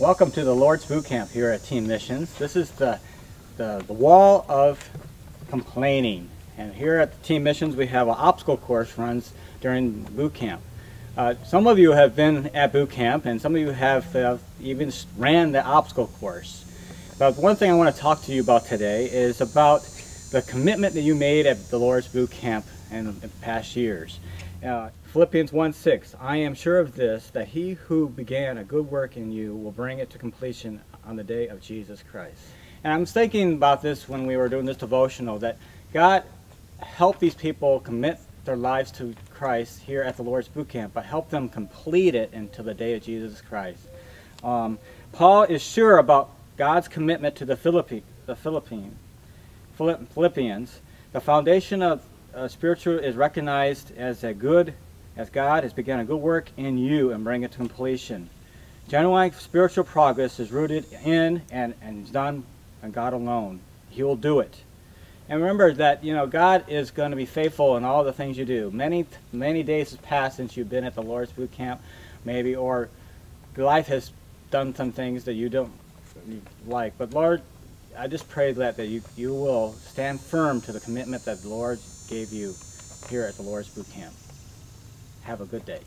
Welcome to the Lord's Boot Camp here at Teen Missions. This is the, the, the wall of complaining. And here at the Teen Missions we have an obstacle course runs during boot camp. Uh, some of you have been at boot camp and some of you have uh, even ran the obstacle course. But one thing I want to talk to you about today is about the commitment that you made at the Lord's Boot Camp in, in past years. Uh, Philippians 1 6, I am sure of this, that he who began a good work in you will bring it to completion on the day of Jesus Christ. And I'm thinking about this when we were doing this devotional, that God helped these people commit their lives to Christ here at the Lord's Boot Camp, but help them complete it until the day of Jesus Christ. Um, Paul is sure about God's commitment to the, Philippi, the Philippine, Philippians. The foundation of uh, spiritual is recognized as a good, as God has begun a good work in you and bring it to completion. Genuine spiritual progress is rooted in and, and is done by God alone. He will do it. And remember that, you know, God is going to be faithful in all the things you do. Many, many days have passed since you've been at the Lord's boot camp, maybe, or life has done some things that you don't like. But Lord, I just pray that, that you, you will stand firm to the commitment that the Lord gave you here at the Lord's boot camp. Have a good day.